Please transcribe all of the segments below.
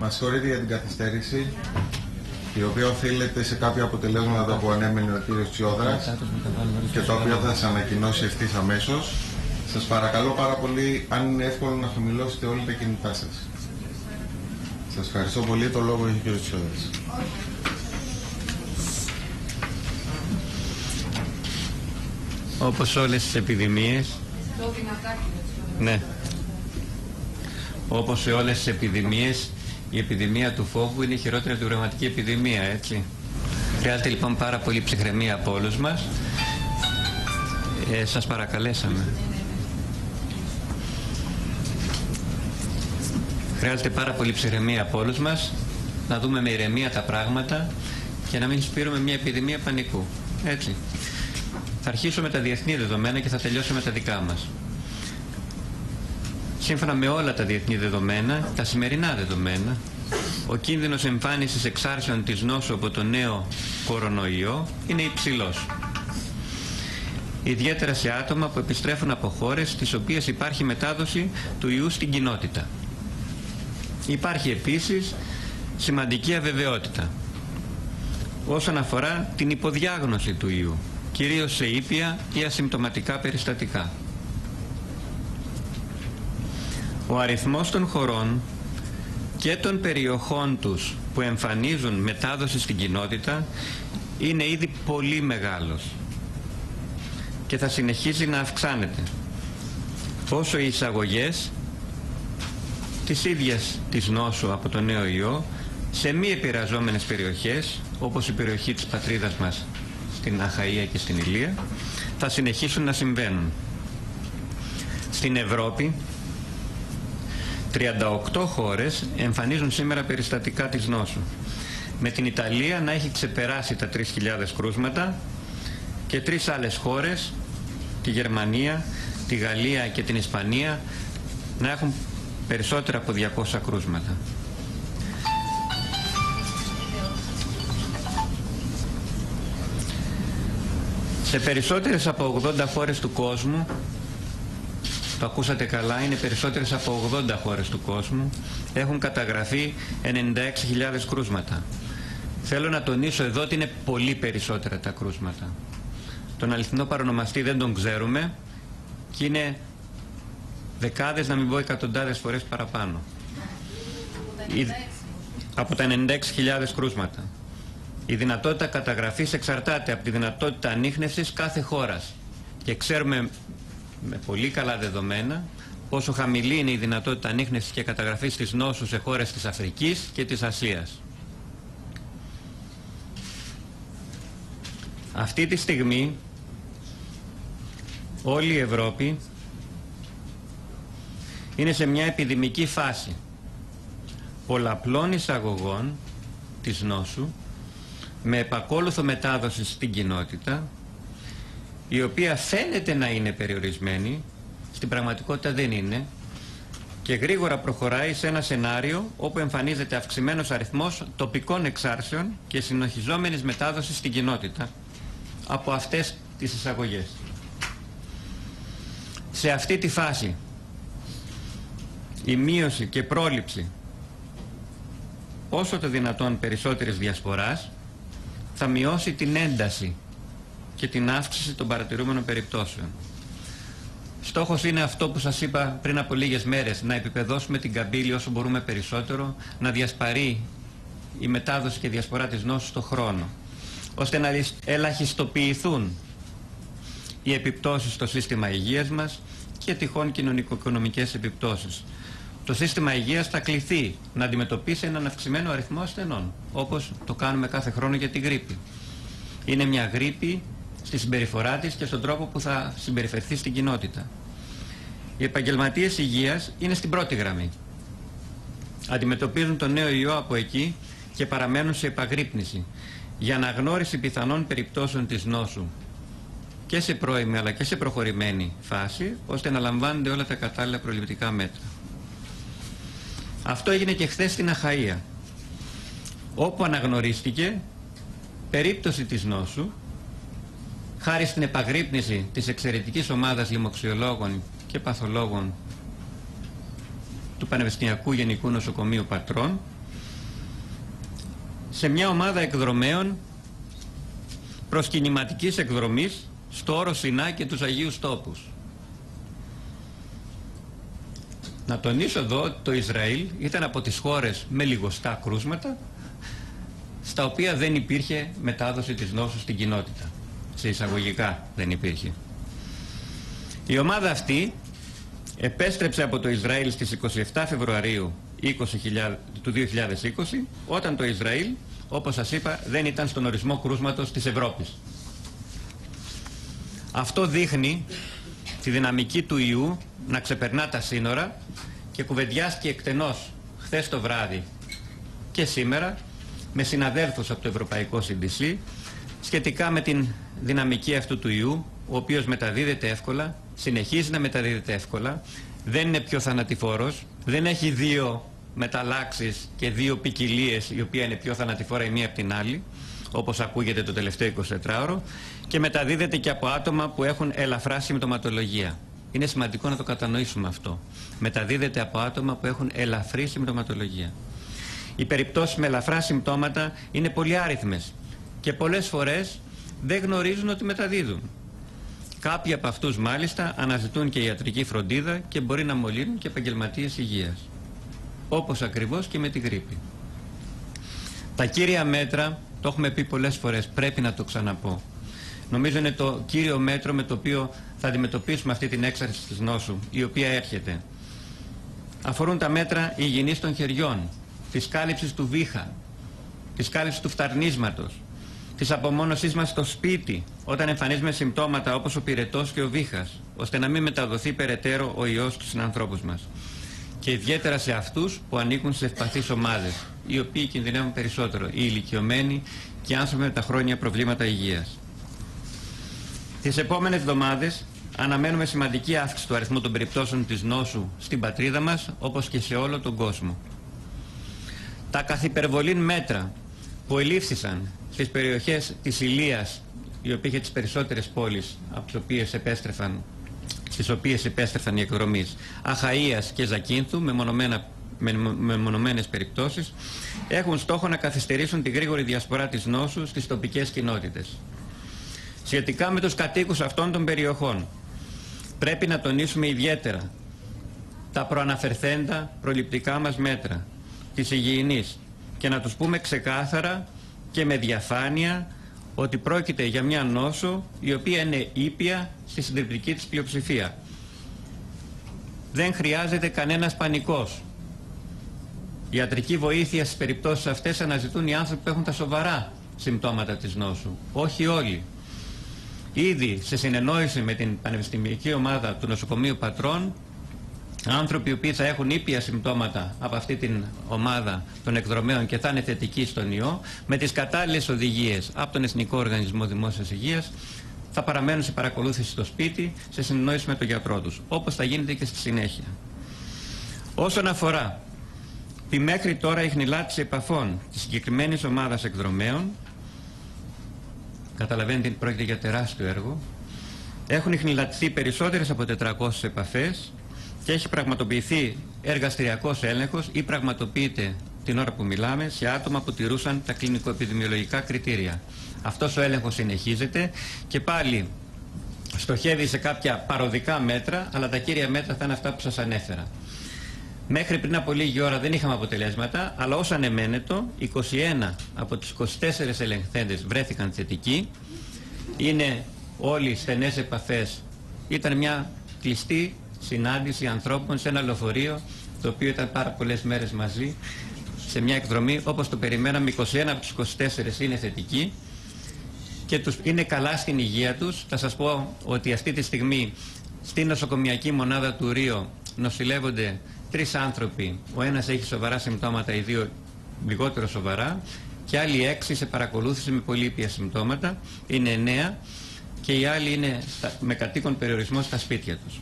Μας συγχωρείτε για την καθυστέρηση, η οποία οφείλεται σε κάποια αποτελέσματα που ανέμενε ο κύριος Τσιόδρας και το οποίο θα σας ανακοινώσει ευθύς αμέσως. Σας παρακαλώ πάρα πολύ, αν είναι εύκολο να χαμηλώσετε όλοι τα κινητά σας. Σας ευχαριστώ πολύ. Το λόγο έχει ο κύριος Τσιόδρας. Όπως όλες τις επιδημίες, ναι, όπως σε όλες τις επιδημίες, η επιδημία του φόβου είναι η χειρότερη από την πραγματική επιδημία, έτσι. Χρειάζεται λοιπόν πάρα πολύ ψυχραιμία από όλους μας. Ε, σας παρακαλέσαμε. Χρειάζεται πάρα πολύ ψυχραιμία από όλους μας, να δούμε με ηρεμία τα πράγματα και να μην σπείρουμε μια επιδημία πανικού. Έτσι. Θα αρχίσω με τα διεθνή δεδομένα και θα τελειώσω με τα δικά μας. Σύμφωνα με όλα τα διεθνή δεδομένα, τα σημερινά δεδομένα, ο κίνδυνος εμφάνισης εξάρσεων της νόσου από το νέο κορονοϊό είναι υψηλός. Ιδιαίτερα σε άτομα που επιστρέφουν από χώρες στις οποίες υπάρχει μετάδοση του ιού στην κοινότητα. Υπάρχει επίσης σημαντική αβεβαιότητα όσον αφορά την υποδιάγνωση του ιού, κυρίως σε ήπια ή ασυμπτωματικά περιστατικά. Ο αριθμός των χωρών και των περιοχών τους που εμφανίζουν μετάδοση στην κοινότητα είναι ήδη πολύ μεγάλος και θα συνεχίζει να αυξάνεται όσο οι εισαγωγές της ίδιας της νόσου από το νέο ιό σε μη επηρεαζόμενες περιοχές όπως η περιοχή της πατρίδας μας στην Αχαΐα και στην Ηλία θα συνεχίσουν να συμβαίνουν. Στην Ευρώπη 38 χώρες εμφανίζουν σήμερα περιστατικά της νόσου με την Ιταλία να έχει ξεπεράσει τα 3.000 κρούσματα και τρεις άλλες χώρες τη Γερμανία, τη Γαλλία και την Ισπανία να έχουν περισσότερα από 200 κρούσματα. Σε περισσότερες από 80 χώρες του κόσμου, το ακούσατε καλά, είναι περισσότερες από 80 χώρες του κόσμου, έχουν καταγραφεί 96.000 κρούσματα. Θέλω να τονίσω εδώ ότι είναι πολύ περισσότερα τα κρούσματα. Τον αληθινό παρονομαστή δεν τον ξέρουμε και είναι δεκάδες, να μην πω εκατοντάδες φορές παραπάνω. Από τα 96.000 κρούσματα. Η δυνατότητα καταγραφής εξαρτάται από τη δυνατότητα ανείχνευσης κάθε χώρας. Και ξέρουμε με πολύ καλά δεδομένα πόσο χαμηλή είναι η δυνατότητα ανείχνευσης και καταγραφής της νόσου σε χώρες της Αφρικής και της Ασίας. Αυτή τη στιγμή όλη η Ευρώπη είναι σε μια επιδημική φάση πολλαπλών εισαγωγών της νόσου με επακόλουθο μετάδοση στην κοινότητα η οποία φαίνεται να είναι περιορισμένη στην πραγματικότητα δεν είναι και γρήγορα προχωράει σε ένα σενάριο όπου εμφανίζεται αυξημένος αριθμός τοπικών εξάρσεων και συνοχιζόμενης μετάδοσης στην κοινότητα από αυτές τις εισαγωγές. Σε αυτή τη φάση η μείωση και πρόληψη όσο το δυνατόν περισσότερης διασποράς θα μειώσει την ένταση και την αύξηση των παρατηρούμενων περιπτώσεων. Στόχος είναι αυτό που σας είπα πριν από λίγες μέρες, να επιπεδώσουμε την καμπύλη όσο μπορούμε περισσότερο, να διασπαρεί η μετάδοση και διασπορά της νόσου στο χρόνο, ώστε να ελαχιστοποιηθούν οι επιπτώσεις στο σύστημα υγείας μας και τυχόν κοινωνικο-οικονομικές επιπτώσεις το σύστημα υγείας θα κληθεί να αντιμετωπίσει έναν αυξημένο αριθμό ασθενών, όπως το κάνουμε κάθε χρόνο για την γρήπη. Είναι μια γρήπη στη συμπεριφορά της και στον τρόπο που θα συμπεριφερθεί στην κοινότητα. Οι επαγγελματίες υγείας είναι στην πρώτη γραμμή. Αντιμετωπίζουν τον νέο ιό από εκεί και παραμένουν σε επαγρύπνηση για αναγνώριση πιθανών περιπτώσεων της νόσου και σε πρώιμη αλλά και σε προχωρημένη φάση, ώστε να λαμβάνονται όλα τα κατάλληλα προληπτικά μέτρα. Αυτό έγινε και χθες στην Αχαΐα, όπου αναγνωρίστηκε περίπτωση της νόσου, χάρη στην επαγρύπνηση της εξαιρετικής ομάδας λοιμοξιολόγων και παθολόγων του Πανεπιστημιακού Γενικού Νοσοκομείου Πατρών, σε μια ομάδα εκδρομέων προς κινηματικής εκδρομής στο όρο Σινά και τους Αγίους Τόπους. Να τονίσω εδώ ότι το Ισραήλ ήταν από τις χώρες με λιγοστά κρούσματα στα οποία δεν υπήρχε μετάδοση της νόσου στην κοινότητα. Σε εισαγωγικά δεν υπήρχε. Η ομάδα αυτή επέστρεψε από το Ισραήλ στις 27 Φεβρουαρίου 20, του 2020 όταν το Ισραήλ, όπως σας είπα, δεν ήταν στον ορισμό κρούσματος της Ευρώπης. Αυτό δείχνει τη δυναμική του ιού να ξεπερνά τα σύνορα και κουβεντιάστηκε εκτενώς χθες το βράδυ και σήμερα με συναδέλφους από το Ευρωπαϊκό CDC σχετικά με την δυναμική αυτού του ιού ο οποίος μεταδίδεται εύκολα, συνεχίζει να μεταδίδεται εύκολα, δεν είναι πιο θανατηφόρος, δεν έχει δύο μεταλλάξεις και δύο ποικιλίες η οποία είναι πιο θανατηφόρα η μία από την άλλη, όπως ακούγεται το τελευταίο 24ωρο, και μεταδίδεται και από άτομα που έχουν ελαφρά συμπτωματολογία. Είναι σημαντικό να το κατανοήσουμε αυτό. Μεταδίδεται από άτομα που έχουν ελαφρύ συμπτωματολογία. Οι περιπτώσεις με ελαφρά συμπτώματα είναι πολύ άριθμες και πολλές φορές δεν γνωρίζουν ότι μεταδίδουν. Κάποιοι από αυτούς μάλιστα αναζητούν και ιατρική φροντίδα και μπορεί να μολύνουν και επαγγελματίες υγείας. Όπως ακριβώς και με τη γρήπη. Τα κύρια μέτρα, το έχουμε πει πολλές φορές, πρέπει να το ξαναπώ. Νομίζω είναι το κύριο μέτρο με το οποίο θα αντιμετωπίσουμε αυτή την έξαρση της νόσου, η οποία έρχεται. Αφορούν τα μέτρα υγιεινής των χεριών, της κάλυψης του βήχα, της κάλυψης του φταρνίσματος, της απομόνωσής μας στο σπίτι όταν εμφανίζουμε συμπτώματα όπως ο πυρετός και ο βήχας, ώστε να μην μεταδοθεί περαιτέρω ο ιός στους συνανθρώπους μας. Και ιδιαίτερα σε αυτούς που ανήκουν σε ευπαθείς ομάδες, οι οποίοι κινδυνεύουν περισσότερο, οι ηλικιωμένοι και οι άνθρωποι με τα χρόνια προβλήματα υγείας. Τις επόμενες εβδομάδες αναμένουμε σημαντική αύξηση του αριθμού των περιπτώσεων της νόσου στην πατρίδα μας, όπως και σε όλο τον κόσμο. Τα καθυπερβολήν μέτρα που ελήφθησαν στις περιοχές της Ηλίας, η οποία είχε τις περισσότερες πόλεις από τις οποίες επέστρεφαν, στις οποίες επέστρεφαν οι εκδρομείς, Αχαΐας και Ζακίνθου, με, μονομένα, με μονομένες περιπτώσεις, έχουν στόχο να καθυστερήσουν τη γρήγορη διασπορά της νόσου στις τοπικές κοινότητες. Σχετικά με τους κατοίκους αυτών των περιοχών, πρέπει να τονίσουμε ιδιαίτερα τα προαναφερθέντα προληπτικά μας μέτρα της υγιεινής και να τους πούμε ξεκάθαρα και με διαφάνεια ότι πρόκειται για μια νόσο η οποία είναι ήπια στη συντριπτική της πλειοψηφία. Δεν χρειάζεται κανένας πανικός. Η ιατρική βοήθεια στις περιπτώσεις αυτές αναζητούν οι άνθρωποι που έχουν τα σοβαρά συμπτώματα της νόσου. Όχι όλοι. Ήδη σε συνεννόηση με την πανεπιστημιακή ομάδα του νοσοκομείου Πατρών άνθρωποι οι οποίοι θα έχουν ήπια συμπτώματα από αυτή την ομάδα των εκδρομέων και θα είναι θετικοί στον ιό, με τις κατάλληλες οδηγίες από τον Εθνικό Οργανισμό Δημόσιας Υγείας, θα παραμένουν σε παρακολούθηση στο σπίτι, σε συνεννόηση με τον γιατρό τους, όπως θα γίνεται και στη συνέχεια. Όσον αφορά τη μέχρι τώρα ειχνηλάτηση επαφών της συγκεκριμένης ομάδας εκδρομέων, καταλαβαίνετε ότι πρόκειται για τεράστιο έργο, έχουν ειχνηλατηθεί περισσότερες από 400 επαφές, και έχει πραγματοποιηθεί εργαστηριακός έλεγχος ή πραγματοποιείται την ώρα που μιλάμε σε άτομα που τηρούσαν τα κλινικοεπιδημιολογικά κριτήρια. Αυτός ο έλεγχος συνεχίζεται και πάλι στοχεύει σε κάποια παροδικά μέτρα, αλλά τα κύρια μέτρα θα είναι αυτά που σας ανέφερα. Μέχρι πριν από λίγη ώρα δεν είχαμε αποτελέσματα, αλλά όσο ανεμένετο, 21 από τις 24 ελεγχθέντες βρέθηκαν θετικοί. Είναι όλοι στενές επαφές. Ήταν μια κλειστή συνάντηση ανθρώπων σε ένα λεωφορείο το οποίο ήταν πάρα πολλές μέρες μαζί σε μια εκδρομή όπως το περιμέναμε 21 από τους 24 είναι θετικοί και τους είναι καλά στην υγεία τους. Θα σας πω ότι αυτή τη στιγμή στην νοσοκομιακή μονάδα του Ρίο νοσηλεύονται τρεις άνθρωποι. Ο ένας έχει σοβαρά συμπτώματα, οι δύο λιγότερο σοβαρά και άλλοι έξι σε παρακολούθηση με πολύ ήπια συμπτώματα. Είναι εννέα και οι άλλοι είναι με κατοίκον περιορισμό στα σπίτια τους.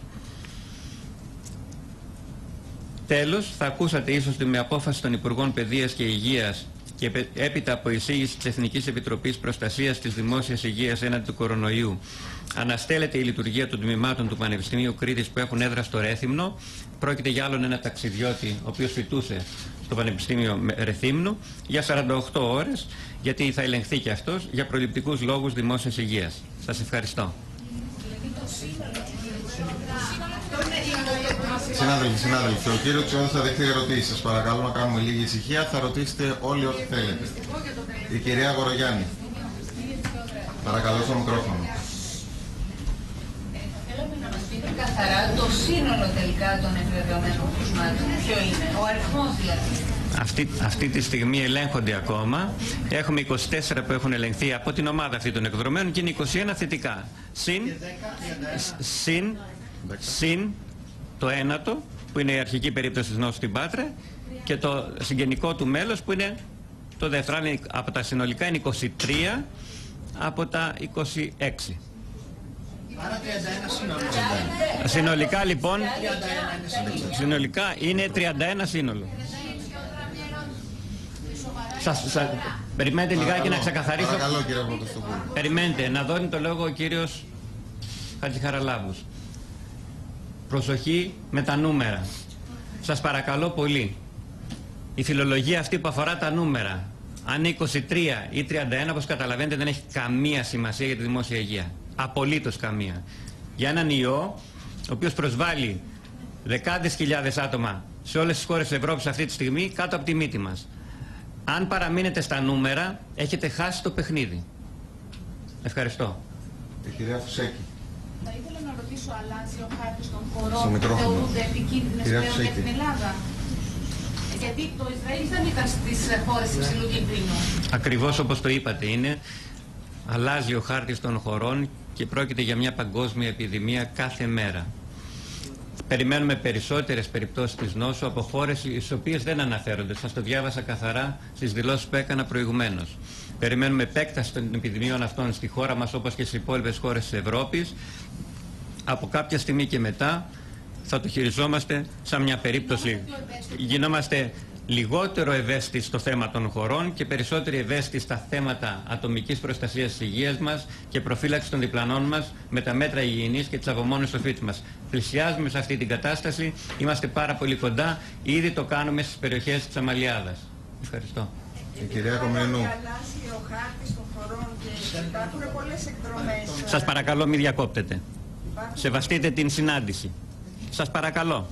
Τέλος, θα ακούσατε ίσως ότι με απόφαση των Υπουργών Παιδείας και Υγείας και έπειτα από εισήγηση της Εθνικής Επιτροπής Προστασίας της Δημόσιας Υγείας έναντι του κορονοϊού αναστέλλεται η λειτουργία των τμήματων του Πανεπιστημίου Κρήτης που έχουν έδρα στο Ρέθυμνο. Πρόκειται για άλλον ένα ταξιδιώτη ο οποίος φοιτούσε στο Πανεπιστήμιο Ρεθύμνου για 48 ώρες γιατί θα ελεγχθεί και αυτός για προληπτικούς λόγους δημόσιας υγείας. Σας ευχαριστώ. Συνάδελφοι, συνάδελφοι, ο κύριος Τσιόδη θα δεχτεί ερωτήσεις. Σας παρακαλώ να κάνουμε λίγη ησυχία. Θα ρωτήσετε όλοι ό,τι θέλετε. Η κυρία Γορογιάννη. Παρακαλώ στο μικρόφωνο. Θέλαμε να μας πείτε καθαρά το σύνολο τελικά των επιβεβαιωμένων κρουσμάτων. Ποιο είναι, ο αριθμός δηλαδή. Αυτή, αυτή τη στιγμή ελέγχονται ακόμα. Έχουμε 24 που έχουν ελεγχθεί από την ομάδα αυτή των εκδρομένων και είναι 21 θετικά. Συν, συν, συν το ένατο που είναι η αρχική περίπτωση της νόσου στην Πάτρα και το συγγενικό του μέλος που είναι το δεύτερο από τα συνολικά είναι 23 από τα 26. Συνολικά λοιπόν, συνολικά είναι 31 σύνολο. Σας, σας, περιμένετε λιγάκι να ξεκαθαρίσω. Παρακαλώ κύριε Περιμένετε, να δώσει το λόγο ο κύριος Χατζηχαραλάβους. Προσοχή με τα νούμερα. Σας παρακαλώ πολύ. Η φιλολογία αυτή που αφορά τα νούμερα, αν είναι 23 ή 31, όπως καταλαβαίνετε δεν έχει καμία σημασία για τη δημόσια υγεία. Απολύτως καμία. Για έναν ιό, ο οποίος προσβάλλει δεκάδες χιλιάδες άτομα σε όλες τις χώρες της Ευρώπης αυτή τη στιγμή, κάτω από τη μύτη μας. Αν παραμείνετε στα νούμερα, έχετε χάσει το παιχνίδι. Ευχαριστώ. Η κυρία Φουσέκη. Θα ήθελα να ρωτήσω, αλλάζει ο χάρτης των χωρών που θεωρούνται επικίνδυνες πλέον για την Ελλάδα. Γιατί το Ισραήλ δεν ήταν στις χώρες υψηλού κινδύνου. Ακριβώς όπως το είπατε, είναι. Αλλάζει ο χάρτης των χωρών και πρόκειται για μια παγκόσμια επιδημία κάθε μέρα. Περιμένουμε περισσότερες περιπτώσεις της νόσου από χώρες οι οποίες δεν αναφέρονται. Σας το διάβασα καθαρά στις δηλώσεις που έκανα προηγουμένως. Περιμένουμε επέκταση των επιδημίων αυτών στη χώρα μας όπως και στις υπόλοιπες χώρες της Ευρώπης. Από κάποια στιγμή και μετά θα το χειριζόμαστε σαν μια περίπτωση. Γινόμαστε λιγότερο ευαίσθητοι στο θέμα των χωρών και περισσότερο ευαίσθητοι στα θέματα ατομικής προστασίας της υγείας μας και προφύλαξης των διπλανών μας με τα μέτρα υγιεινής και τις απομόνωσης στο σπίτι μας. Πλησιάζουμε σε αυτή την κατάσταση, είμαστε πάρα πολύ κοντά, ήδη το κάνουμε στις περιοχές της Αμαλιάδας. Ευχαριστώ. Η κυρία Κομενού. Σας παρακαλώ μην διακόπτετε. Σεβαστείτε την συνάντηση. Σας παρακαλώ.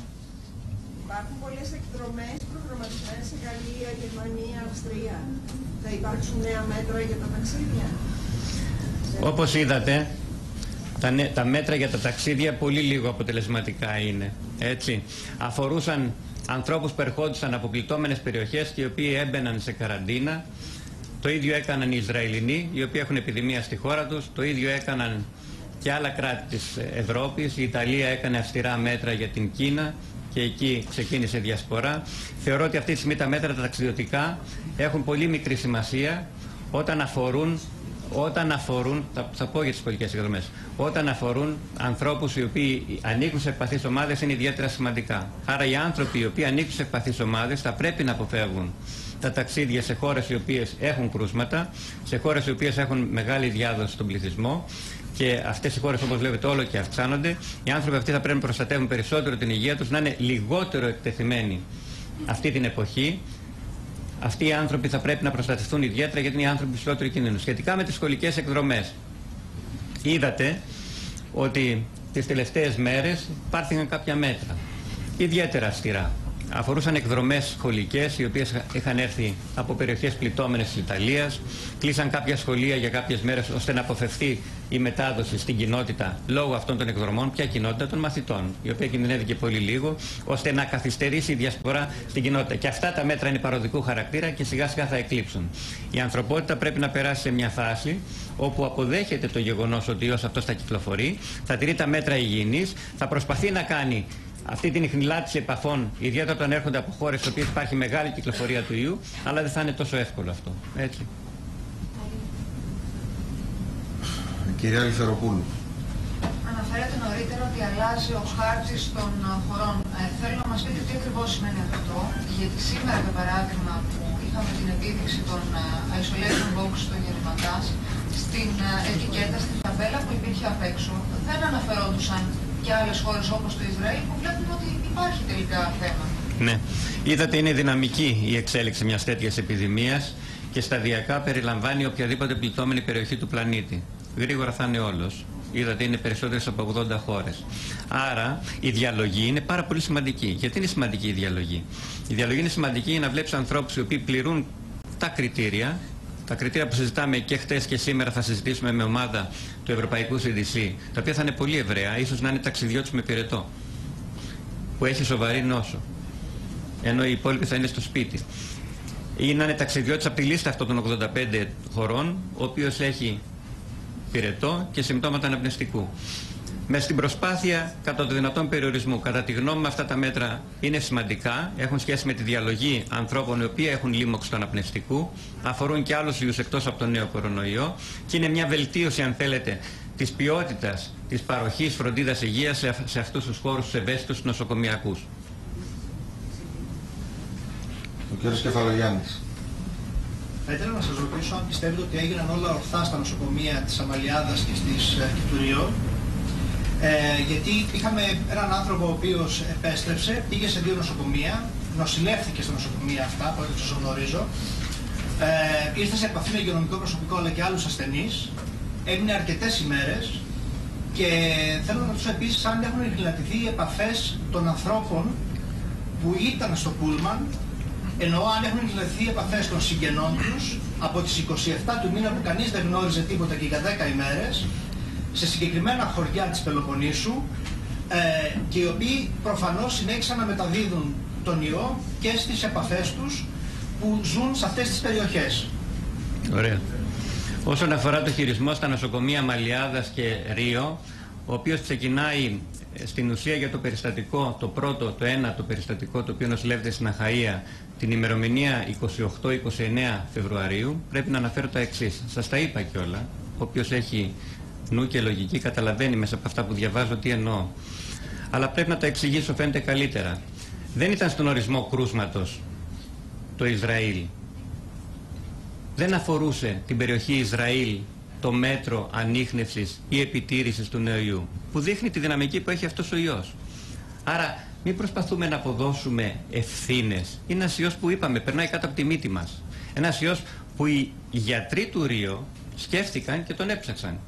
Υπάρχουν πολλές εκδρομές προγραμματισμένες σε Γαλλία, Γερμανία, Αυστρία. Θα υπάρξουν νέα μέτρα για τα ταξίδια. Όπως είδατε, τα, τα μέτρα για τα ταξίδια πολύ λίγο αποτελεσματικά είναι. Έτσι. Αφορούσαν ανθρώπους που ερχόντουσαν από πληττόμενες περιοχές και οι οποίοι έμπαιναν σε καραντίνα. Το ίδιο έκαναν οι Ισραηλινοί, οι οποίοι έχουν επιδημία στη χώρα τους. Το ίδιο έκαναν και άλλα κράτη της Ευρώπης. Η Ιταλία έκανε αυστηρά μέτρα για την Κίνα και εκεί ξεκίνησε διασπορά. Θεωρώ ότι αυτή τη στιγμή τα μέτρα τα ταξιδιωτικά έχουν πολύ μικρή σημασία όταν αφορούν όταν αφορούν, θα, θα πω για τις πολιτικές εκδρομές, όταν αφορούν ανθρώπους οι οποίοι ανήκουν σε ευπαθείς ομάδες είναι ιδιαίτερα σημαντικά. Άρα οι άνθρωποι οι οποίοι ανήκουν σε ευπαθείς ομάδες θα πρέπει να αποφεύγουν τα ταξίδια σε χώρες οι οποίες έχουν κρούσματα, σε χώρες οι οποίες έχουν μεγάλη διάδοση στον πληθυσμό και αυτές οι χώρες, όπως βλέπετε, όλο και αυξάνονται. Οι άνθρωποι αυτοί θα πρέπει να προστατεύουν περισσότερο την υγεία τους, να είναι λιγότερο εκτεθειμένοι αυτή την εποχή. Αυτοί οι άνθρωποι θα πρέπει να προστατευτούν ιδιαίτερα γιατί είναι οι άνθρωποι υψηλότερου κίνδυνου. Σχετικά με τις σχολικές εκδρομές, είδατε ότι τις τελευταίες μέρες υπάρχουν κάποια μέτρα ιδιαίτερα αυστηρά αφορούσαν εκδρομές σχολικές οι οποίες είχαν έρθει από περιοχές πληττόμενες της Ιταλίας κλείσαν κάποια σχολεία για κάποιες μέρες ώστε να αποφευθεί η μετάδοση στην κοινότητα λόγω αυτών των εκδρομών ποια κοινότητα των μαθητών η οποία κινδυνεύει πολύ λίγο ώστε να καθυστερήσει η διασπορά στην κοινότητα. Και αυτά τα μέτρα είναι παροδικού χαρακτήρα και σιγά σιγά θα εκλείψουν. Η ανθρωπότητα πρέπει να περάσει σε μια φάση όπου αποδέχεται το γεγονός ότι ο ιός αυτός θα κυκλοφορεί θα τηρεί τα μέτρα υγιεινής θα προσπαθεί να κάνει αυτή την ιχνηλάτηση επαφών, ιδιαίτερα όταν έρχονται από χώρες στις οποίες υπάρχει μεγάλη κυκλοφορία του ιού, αλλά δεν θα είναι τόσο εύκολο αυτό. Έτσι. Κυρία Λιθεροπούλου. Αναφέρατε νωρίτερα ότι αλλάζει ο χάρτης των χωρών. Ε, θέλω να μας πείτε τι ακριβώς σημαίνει αυτό, γιατί σήμερα, για παράδειγμα, που είχαμε την επίδειξη των isolation box στο Γερμαντάς, στην ετικέτα, στην ταμπέλα που υπήρχε απ' έξω, δεν αναφερόντουσαν και άλλες χώρες όπως το Ισραήλ που βλέπουμε ότι υπάρχει τελικά θέμα. Ναι. Είδατε είναι δυναμική η εξέλιξη μιας τέτοιας επιδημίας και σταδιακά περιλαμβάνει οποιαδήποτε πληττόμενη περιοχή του πλανήτη. Γρήγορα θα είναι όλος. Είδατε είναι περισσότερες από 80 χώρες. Άρα η διαλογή είναι πάρα πολύ σημαντική. Γιατί είναι σημαντική η διαλογή; Η διαλογή είναι σημαντική για να βλέπεις ανθρώπους οι οποίοι πληρούν τα κριτήρια τα κριτήρια που συζητάμε και χτες και σήμερα θα συζητήσουμε με ομάδα του Ευρωπαϊκού CDC, τα οποία θα είναι πολύ ευραία, ίσως να είναι ταξιδιώτη με πυρετό, που έχει σοβαρή νόσο, ενώ οι υπόλοιποι θα είναι στο σπίτι. Ή να είναι ταξιδιώτη από τη λίστα αυτών των 85 χωρών, ο οποίος έχει πυρετό και συμπτώματα αναπνευστικού με στην προσπάθεια κατά το δυνατόν περιορισμού. Κατά τη γνώμη μου αυτά τα μέτρα είναι σημαντικά, έχουν σχέση με τη διαλογή ανθρώπων οι οποίοι έχουν λίμωξη του αναπνευστικού, αφορούν και άλλους ιούς εκτός από τον νέο κορονοϊό και είναι μια βελτίωση αν θέλετε της ποιότητας της παροχής φροντίδας υγείας σε, σε αυτούς τους χώρους τους ευαίσθητους νοσοκομιακούς. Ο κ. Κεφαλογιάννης. Θα ήθελα να σας ρωτήσω αν πιστεύετε ότι έγιναν όλα ορθά στα νοσοκομεία της Αμαλιάδας και, της, ε, και του Ριό; Ε, γιατί είχαμε έναν άνθρωπο ο οποίος επέστρεψε, πήγε σε δύο νοσοκομεία, νοσηλεύθηκε στα νοσοκομεία αυτά, από όσο γνωρίζω, ε, ήρθε σε επαφή με υγειονομικό προσωπικό αλλά και άλλους ασθενείς, έμεινε αρκετές ημέρες και θέλω να ρωτήσω επίσης αν έχουν εγκυλατηθεί οι επαφές των ανθρώπων που ήταν στο Πούλμαν, εννοώ αν έχουν εγκυλατηθεί οι επαφές των συγγενών τους από τις 27 του μήνα που κανείς δεν γνώριζε τίποτα και για 10 ημέρες σε συγκεκριμένα χωριά της Πελοποννήσου ε, και οι οποίοι προφανώς συνέχισαν να μεταδίδουν τον ιό και στις επαφές τους που ζουν σε αυτές τις περιοχές. Ωραία. Όσον αφορά το χειρισμό στα νοσοκομεία Μαλιάδας και Ρίο, ο οποίος ξεκινάει ε, στην ουσία για το περιστατικό, το πρώτο, το ένα το περιστατικό το οποίο νοσηλεύεται στην Αχαΐα την ημερομηνία 28-29 Φεβρουαρίου, πρέπει να αναφέρω τα εξής. Σας τα είπα κιόλα, ο οποίος έχει νου και λογική καταλαβαίνει μέσα από αυτά που διαβάζω τι εννοώ. Αλλά πρέπει να τα εξηγήσω φαίνεται καλύτερα. Δεν ήταν στον ορισμό κρούσματος το Ισραήλ. Δεν αφορούσε την περιοχή Ισραήλ το μέτρο ανείχνευσης ή επιτήρησης του νέου ιού, που δείχνει τη δυναμική που έχει αυτός ο ιός. Άρα μην προσπαθούμε να αποδώσουμε ευθύνες. Είναι ένας ιός που είπαμε, περνάει κάτω από τη μύτη μας. Ένας ιός που οι γιατροί του Ρίο σκέφτηκαν και τον έψαξαν.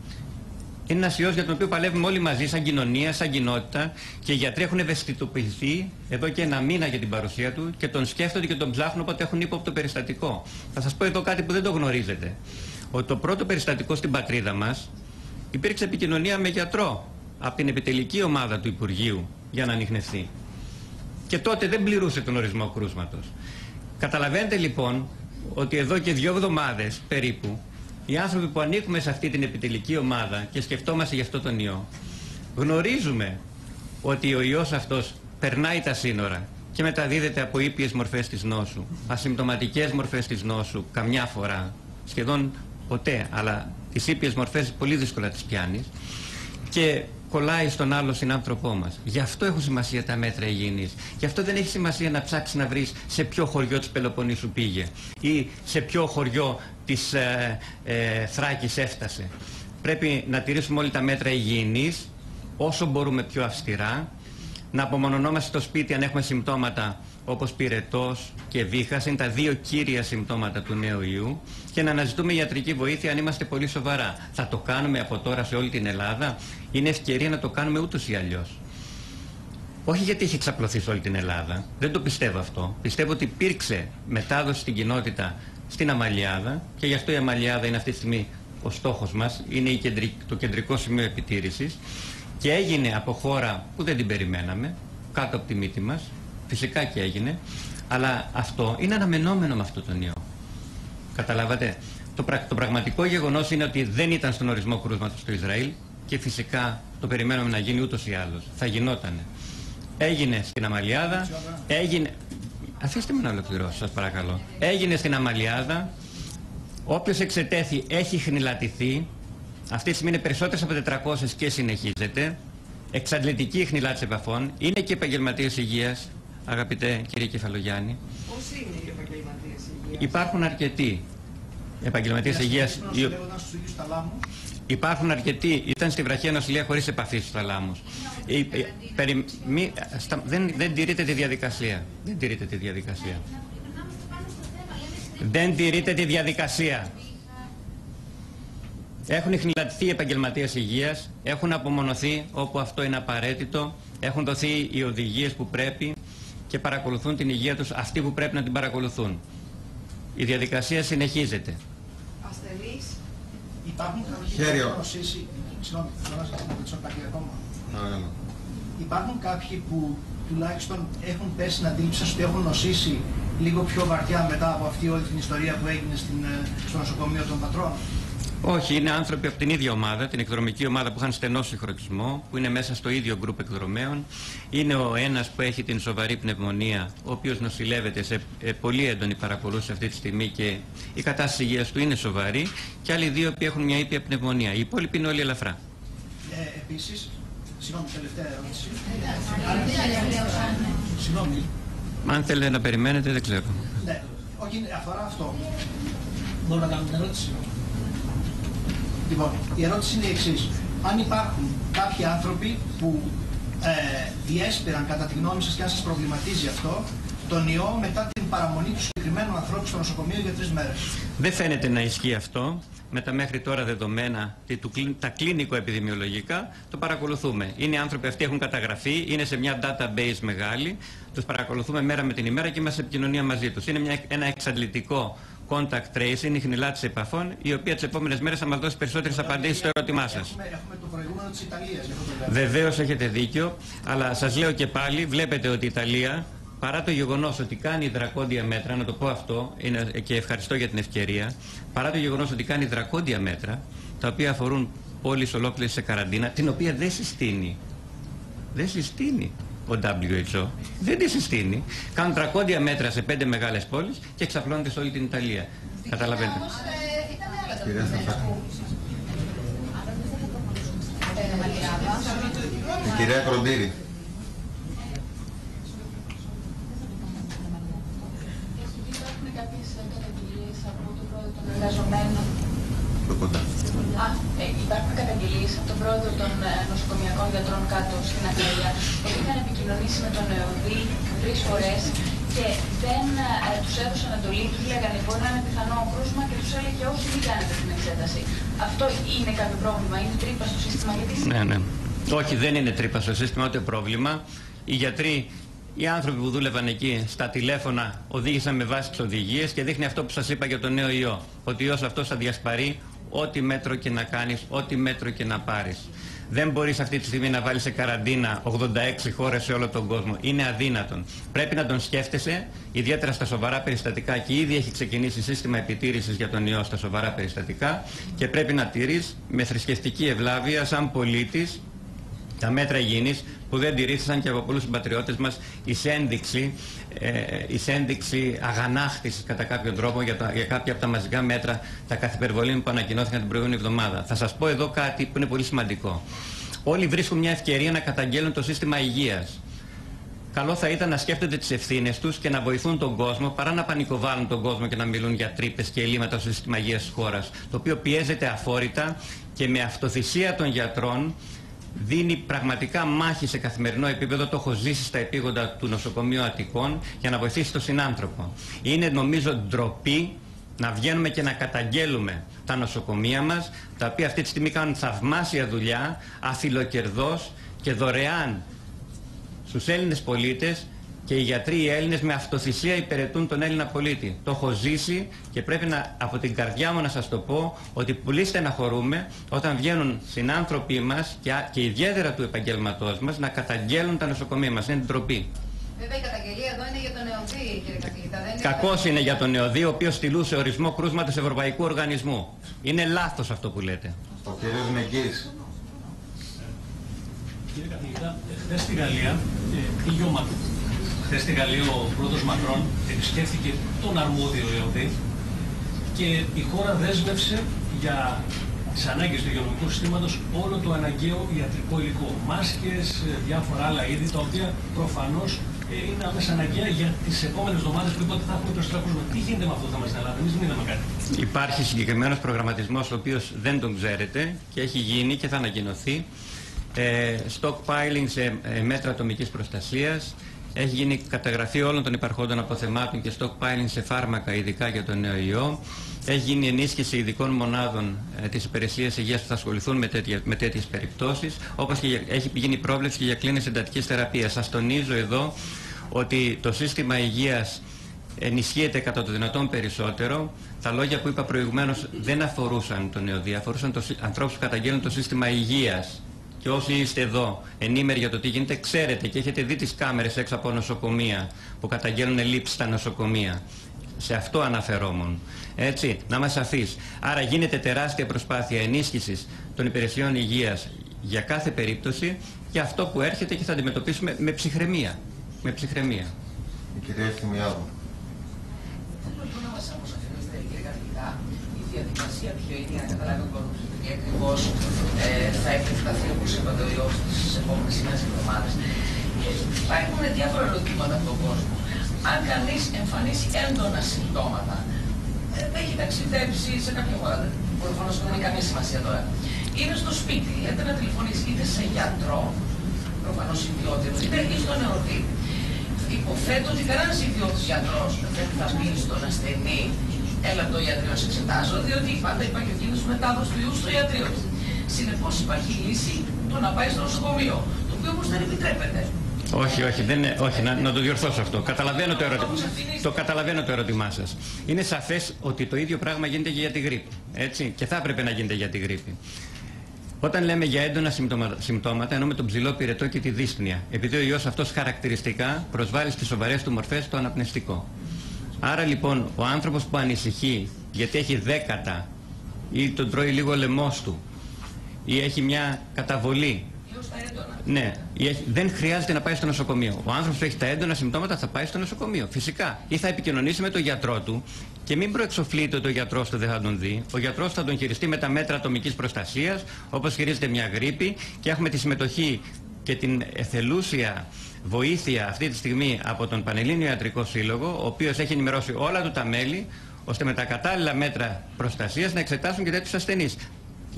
Είναι ένας ιός για τον οποίο παλεύουμε όλοι μαζί, σαν κοινωνία, σαν κοινότητα και οι γιατροί έχουν ευαισθητοποιηθεί εδώ και ένα μήνα για την παρουσία του και τον σκέφτονται και τον ψάχνουν όποτε έχουν ύποπτο περιστατικό. Θα σας πω εδώ κάτι που δεν το γνωρίζετε. Ότι το πρώτο περιστατικό στην πατρίδα μας υπήρξε επικοινωνία με γιατρό από την επιτελική ομάδα του Υπουργείου για να ανοιχνευτεί. Και τότε δεν πληρούσε τον ορισμό κρούσματος. Καταλαβαίνετε λοιπόν ότι εδώ και δύο εβδομάδες περίπου οι άνθρωποι που ανήκουμε σε αυτή την επιτελική ομάδα και σκεφτόμαστε γι' αυτό τον ιό, γνωρίζουμε ότι ο ιός αυτός περνάει τα σύνορα και μεταδίδεται από ήπιες μορφές της νόσου, ασυμπτωματικές μορφές της νόσου, καμιά φορά, σχεδόν ποτέ, αλλά τις ήπιες μορφές πολύ δύσκολα τις πιάνεις. Και κολλάει στον άλλο συνάνθρωπό μας. Γι' αυτό έχουν σημασία τα μέτρα υγιεινής. Γι' αυτό δεν έχει σημασία να ψάξεις να βρεις σε ποιο χωριό της Πελοποννήσου πήγε ή σε ποιο χωριό της ε, ε, Θράκης έφτασε. Πρέπει να τηρήσουμε όλοι τα μέτρα υγιεινής όσο μπορούμε πιο αυστηρά, να απομονωνόμαστε στο σπίτι αν έχουμε συμπτώματα όπως πυρετός και βήχας, είναι τα δύο κύρια συμπτώματα του νέου ιού και να αναζητούμε ιατρική βοήθεια αν είμαστε πολύ σοβαρά. Θα το κάνουμε από τώρα σε όλη την Ελλάδα, είναι ευκαιρία να το κάνουμε ούτως ή αλλιώς. Όχι γιατί έχει εξαπλωθεί σε όλη την Ελλάδα, δεν το πιστεύω αυτό. Πιστεύω ότι υπήρξε μετάδοση στην κοινότητα στην Αμαλιάδα και γι' αυτό η Αμαλιάδα είναι αυτή τη στιγμή ο στόχος μας, είναι η το κεντρικό σημείο επιτήρησης και έγινε από χώρα που δεν την περιμέναμε, κάτω από τη μύτη μας, φυσικά και έγινε, αλλά αυτό είναι αναμενόμενο με αυτό τον ιό. Καταλάβατε, το, το πραγματικό γεγονός είναι ότι δεν ήταν στον ορισμό κρούσματος στο Ισραήλ και φυσικά το περιμένουμε να γίνει ούτως ή άλλως. Θα γινότανε. Έγινε στην Αμαλιάδα, έγινε... Αφήστε με να ολοκληρώσω, σας παρακαλώ. Έγινε στην Αμαλιάδα, όποιος εξετέθη έχει χνηλατηθεί, αυτή τη στιγμή είναι περισσότερες από 400 και συνεχίζεται. εξαντλητική χνηλάτηση επαφών, είναι και επαγγελματίες υγείας, αγαπητέ κύριε Κεφαλογιάννη. Πώς είναι οι επαγγελματίες υγείας; Υπάρχουν αρκετοί επαγγελματίες υγείας. Υπάρχουν αρκετοί. Ήταν στη βραχία νοσηλεία χωρίς επαφή στους θαλάμου. Δεν, δεν τηρείται τη διαδικασία. Δεν τηρείται τη διαδικασία. Δεν τηρείται τη διαδικασία. Έχουν χνηλατηθεί οι επαγγελματίες υγείας, έχουν απομονωθεί όπου αυτό είναι απαραίτητο, έχουν δοθεί οι οδηγίες που πρέπει και παρακολουθούν την υγεία τους αυτοί που πρέπει να την παρακολουθούν. Η διαδικασία συνεχίζεται. Ασθενείς. Υπάρχουν κάποιοι που νοσήσει. Συγγνώμη, θέλω να σα ρωτήσω κάτι ακόμα. Υπάρχουν κάποιοι που τουλάχιστον έχουν πέσει να αντίληψη ότι έχουν νοσήσει λίγο πιο βαριά μετά από αυτή όλη την ιστορία που έγινε στην, ε, στο νοσοκομείο των πατρών; Όχι, είναι άνθρωποι από την ίδια ομάδα, την εκδρομική ομάδα που είχαν στενό συγχρονισμό, που είναι μέσα στο ίδιο γκρουπ εκδρομέων. Είναι ο ένας που έχει την σοβαρή πνευμονία, ο οποίος νοσηλεύεται σε ε, πολύ έντονη παρακολούθηση αυτή τη στιγμή και η κατάσταση υγείας του είναι σοβαρή. Και άλλοι δύο που έχουν μια ήπια πνευμονία. Οι υπόλοιποι είναι όλοι ελαφρά. Ε, Επίσης, συγγνώμη, τελευταία ερώτηση. Συγγνώμη. Αν θέλετε να περιμένετε, δεν ξέρω. Ναι, όχι, αφορά αυτό. Μπορώ να κάνω την ερώτηση. Λοιπόν, η ερώτηση είναι η εξής. Αν υπάρχουν κάποιοι άνθρωποι που ε, διέσπηραν κατά τη γνώμη σας και αν σας προβληματίζει αυτό, τον ιό μετά την παραμονή του συγκεκριμένου ανθρώπου στο νοσοκομείο για τρεις μέρες. Δεν φαίνεται να ισχύει αυτό. Με τα μέχρι τώρα δεδομένα, τα κλινικο-επιδημιολογικά, το παρακολουθούμε. Είναι οι άνθρωποι αυτοί έχουν καταγραφεί, είναι σε μια database μεγάλη, τους παρακολουθούμε μέρα με την ημέρα και είμαστε σε επικοινωνία μαζί τους. Είναι μια, ένα εξαντλητικό contact tracing, η χνηλάτηση επαφών, η οποία τις επόμενες μέρες θα μας δώσει περισσότερες απαντήσεις στο ερώτημά σας. Βεβαίως έχετε δίκιο, αλλά σας λέω και πάλι, βλέπετε ότι η Ιταλία, παρά το γεγονός ότι κάνει δρακόντια μέτρα, να το πω αυτό είναι, και ευχαριστώ για την ευκαιρία, παρά το γεγονός ότι κάνει δρακόντια μέτρα, τα οποία αφορούν πόλεις ολόκληρες σε καραντίνα, την οποία δεν συστήνει. Δεν συστήνει ο WHO. Δεν τη συστήνει. Κάνουν τρακόντια μέτρα σε πέντε μεγάλες πόλεις και εξαπλώνεται σε όλη την Ιταλία. Καταλαβαίνετε. Η κυρία Κροντήρη. Υπάρχουν κάποιες καταγγελίες από το πρόεδρο των εργαζομένων Α, ε, υπάρχουν καταγγελίες από τον πρόεδρο των ε, νοσοκομιακών γιατρών κάτω στην Αγγλία ότι είχαν επικοινωνήσει με τον ΕΟΔΗ τρει φορές και δεν ε, τους έδωσαν εντολή, τους λέγανε μπορεί να είναι πιθανό κρούσμα και τους έλεγε όχι, μην κάνετε την εξέταση. Αυτό είναι κάποιο πρόβλημα, είναι τρύπα στο σύστημα. Γιατί... Ναι, ναι. Όχι, δεν είναι τρύπα στο σύστημα, ούτε πρόβλημα. Οι γιατροί οι άνθρωποι που δούλευαν εκεί στα τηλέφωνα οδήγησαν με βάση τις οδηγίες και δείχνει αυτό που σας είπα για τον νέο ιό. Ότι ο ιός αυτός θα διασπαρεί ό,τι μέτρο και να κάνεις, ό,τι μέτρο και να πάρεις. Δεν μπορείς αυτή τη στιγμή να βάλεις σε καραντίνα 86 χώρες σε όλο τον κόσμο. Είναι αδύνατον. Πρέπει να τον σκέφτεσαι, ιδιαίτερα στα σοβαρά περιστατικά και ήδη έχει ξεκινήσει σύστημα επιτήρησης για τον ιό στα σοβαρά περιστατικά και πρέπει να τηρείς με θρησκευτική ευλάβεια σαν πολίτης τα μέτρα υγιεινής που δεν τηρήθησαν και από πολλούς συμπατριώτες μας εις ένδειξη, ε, ένδειξη αγανάκτησης κατά κάποιο τρόπο για, τα, για κάποια από τα μαζικά μέτρα, τα καθυπερβολή που ανακοινώθηκαν την προηγούμενη εβδομάδα. Θα σας πω εδώ κάτι που είναι πολύ σημαντικό. Όλοι βρίσκουν μια ευκαιρία να καταγγέλουν το σύστημα υγείας. Καλό θα ήταν να σκέφτονται τις ευθύνες τους και να βοηθούν τον κόσμο παρά να πανικοβάλλουν τον κόσμο και να μιλούν για τρύπες και ελλείμματα στο σύστημα υγείας της χώρας, το οποίο πιέζεται αφόρητα και με αυτοθυσία των γιατρών δίνει πραγματικά μάχη σε καθημερινό επίπεδο, το έχω ζήσει στα επίγοντα του νοσοκομείου Αττικών για να βοηθήσει τον συνάνθρωπο. Είναι νομίζω ντροπή να βγαίνουμε και να καταγγέλουμε τα νοσοκομεία μας, τα οποία αυτή τη στιγμή κάνουν θαυμάσια δουλειά, αφιλοκερδός και δωρεάν στους Έλληνες πολίτες και οι γιατροί οι Έλληνες με αυτοθυσία υπηρετούν τον Έλληνα πολίτη. Το έχω ζήσει και πρέπει να, από την καρδιά μου να σας το πω ότι πολύ στεναχωρούμε όταν βγαίνουν συνάνθρωποι μας και, και ιδιαίτερα του επαγγελματός μας να καταγγέλουν τα νοσοκομεία μας. Είναι ντροπή. Βέβαια η καταγγελία εδώ είναι για τον ΕΟΔΗ, κύριε καθηγητά. Κακός είναι για τον ΕΟΔΗ, ο οποίος στυλούσε ορισμό κρούσματος Ευρωπαϊκού Οργανισμού. Είναι λάθος αυτό που λέτε. Ο κύριος Νεγκής. Κύριε καθηγητά, χθες στη Γαλλία, ε, Χθες στη Γαλλία ο πρώτος Μακρόν επισκέφθηκε τον αρμόδιο ΕΟΔΗ και η χώρα δέσμευσε για τις ανάγκες του υγειονομικού συστήματος όλο το αναγκαίο ιατρικό υλικό. Μάσκες, διάφορα άλλα είδη τα οποία προφανώς ε, είναι άμεσα αναγκαία για τις επόμενες εβδομάδες που είπατε θα έχουμε περισσότερα κόσμο. Τι γίνεται με αυτό το θέμα στην Ελλάδα, εμείς δεν είδαμε κάτι. Υπάρχει συγκεκριμένος προγραμματισμός, ο οποίος δεν τον ξέρετε και έχει γίνει και θα ανακοινωθεί. Ε, stockpiling σε ε, μέτρα ατομικής προστασίας. Έχει γίνει καταγραφή όλων των υπαρχόντων αποθεμάτων και stockpiling σε φάρμακα, ειδικά για τον νέο ιό. Έχει γίνει ενίσχυση ειδικών μονάδων ε, της υπηρεσίας υγείας που θα ασχοληθούν με, τέτοια, με τέτοιες περιπτώσεις, όπως και έχει γίνει πρόβλεψη και για κλίνες εντατικής θεραπείας. Σας τονίζω εδώ ότι το σύστημα υγείας ενισχύεται κατά το δυνατόν περισσότερο. Τα λόγια που είπα προηγουμένως δεν αφορούσαν τον νεοδία, αφορούσαν το, ανθρώπους που καταγγέλνουν το σύστημα υγείας. Και όσοι είστε εδώ ενήμεροι για το τι γίνεται, ξέρετε και έχετε δει τις κάμερες έξω από νοσοκομεία που καταγγέλνουν λήψη στα νοσοκομεία. Σε αυτό αναφερόμουν. Έτσι, να μας αφήσει. Άρα γίνεται τεράστια προσπάθεια ενίσχυσης των υπηρεσιών υγείας για κάθε περίπτωση και αυτό που έρχεται και θα αντιμετωπίσουμε με ψυχραιμία. Με ψυχραιμία. Η κυρία Ευθυμιάδου. Θέλω να μας αποσαφηνίσετε κύριε καθηγητά η διαδικασία ποιο είναι για να καταλάβει ο κόσμος τι ακριβώς ε, θα επεκταθεί όπως είπατε ο ιός στις επόμενες σημαίες εβδομάδες. Ε, υπάρχουν διάφορα ερωτήματα από τον κόσμο. Αν κανείς εμφανίσει έντονα συμπτώματα, ε, έχει ταξιδέψει σε κάποια χώρα, προφανώς δεν έχει καμία σημασία τώρα. Είναι στο σπίτι, λέτε να τηλεφωνήσει είτε σε γιατρό, προφανώς ιδιώτη, είτε στον ερωτή. Υποθέτω ότι κανένας ιδιώτης γιατρός δεν θα πει στον ασθενή, έλα το ιατρείο σε εξετάζω, διότι πάντα υπάρχει ο κίνδυνος μετάδοσης του ιού στο ιατρείο. Συνεπώς υπάρχει λύση το να πάει στο νοσοκομείο, το οποίο όμως δεν επιτρέπεται. Όχι, όχι, δεν είναι, όχι να, να το διορθώσω αυτό. Καταλαβαίνω το, ερωτη... το καταλαβαίνω το ερώτημά σας. Είναι σαφές ότι το ίδιο πράγμα γίνεται και για τη γρήπη. Έτσι, και θα έπρεπε να γίνεται για τη γρήπη. Όταν λέμε για έντονα συμπτώματα, εννοούμε τον ψηλό πυρετό και τη δύσπνοια. Επειδή ο ιός αυτός χαρακτηριστικά προσβάλλει στις σοβαρές του μορφές το αναπνευστικό. Άρα λοιπόν ο άνθρωπος που ανησυχεί γιατί έχει δέκατα ή τον τρώει λίγο ο λαιμός του ή έχει μια καταβολή ναι, δεν χρειάζεται να πάει στο νοσοκομείο. Ο άνθρωπος που έχει τα έντονα συμπτώματα θα πάει στο νοσοκομείο. Φυσικά. Ή θα επικοινωνήσει με τον γιατρό του και μην προεξοφλείται ότι ο γιατρός του δεν θα τον δει. Ο γιατρός θα τον χειριστεί με τα μέτρα ατομικής προστασίας, όπως χειρίζεται μια γρήπη και έχουμε τη συμμετοχή και την εθελούσια βοήθεια αυτή τη στιγμή από τον Πανελλήνιο Ιατρικό Σύλλογο, ο οποίος έχει ενημερώσει όλα του τα μέλη, ώστε με τα κατάλληλα μέτρα προστασίας να εξετάσουν και τέτοιους ασθενείς.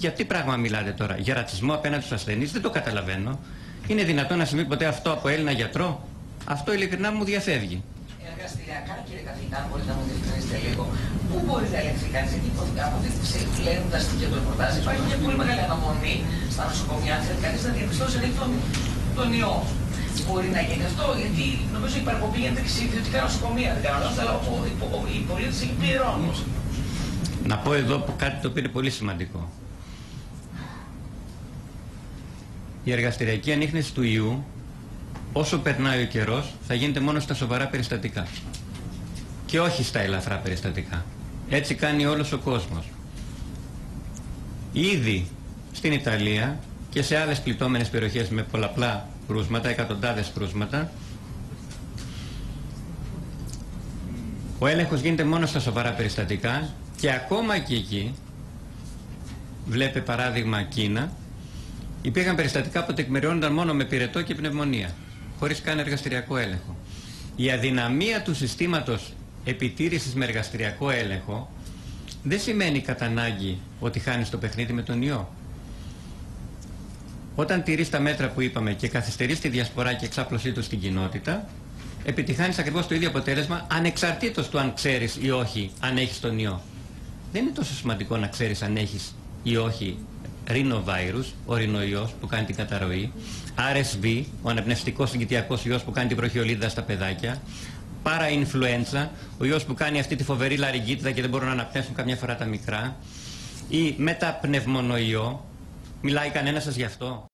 Για τι πράγμα μιλάτε τώρα, για ρατσισμό απέναντι στους ασθενείς, δεν το καταλαβαίνω. Είναι δυνατόν να συμβεί ποτέ αυτό από Έλληνα γιατρό; Αυτό ειλικρινά μου διαφεύγει. Εργαστηριακά, κύριε καθηγητά, μπορείτε να μου διευκρινίσετε λίγο, πού μπορεί να ελεγχθεί κανείς, γιατί από ό,τι λένε τα στοιχεία του ρεπορτάζ, υπάρχει μια πολύ μεγάλη αναμονή στα νοσοκομεία. Θέλει κανείς να διαπιστώσει αν έχει τον, τον ιό. Μπορεί να γίνει αυτό, γιατί νομίζω η παραπομπή γίνεται και σε ιδιωτικά νοσοκομεία, δεν κάνω λάθος, αλλά οι πολίτες εκεί πληρώνουν. Να πω εδώ κάτι το οποίο είναι πολύ σημαντικό. Η εργαστηριακή ανείχνευση του ιού, όσο περνάει ο καιρός, θα γίνεται μόνο στα σοβαρά περιστατικά. Και όχι στα ελαφρά περιστατικά. Έτσι κάνει όλος ο κόσμος. Ήδη στην Ιταλία και σε άλλες πληττόμενες περιοχές με πολλαπλά κρούσματα, εκατοντάδες κρούσματα, ο έλεγχος γίνεται μόνο στα σοβαρά περιστατικά και ακόμα και εκεί, βλέπε παράδειγμα Κίνα, Υπήρχαν περιστατικά που τεκμηριώνονταν μόνο με πυρετό και πνευμονία, χωρίς καν εργαστηριακό έλεγχο. Η αδυναμία του συστήματος επιτήρησης με εργαστηριακό έλεγχο δεν σημαίνει κατά ανάγκη ότι χάνεις το παιχνίδι με τον ιό. Όταν τηρείς τα μέτρα που είπαμε και καθυστερείς τη διασπορά και εξάπλωσή τους στην κοινότητα, επιτυχάνεις ακριβώς το ίδιο αποτέλεσμα ανεξαρτήτως του αν ξέρεις ή όχι αν έχεις τον ιό. Δεν είναι τόσο σημαντικό να ξέρεις αν έχεις ή όχι rhinovirus, ο ρηνοϊός που κάνει την καταρροή, RSV, ο αναπνευστικός συγκητιακός ιός που κάνει την προχειολίδα στα παιδάκια, para-influenza, ο ιός που κάνει αυτή τη φοβερή λαριγκίτιδα και δεν μπορούν να αναπνεύσουν καμιά φορά τα μικρά, ή μεταπνευμονοϊό, μιλάει κανένας σας γι' αυτό;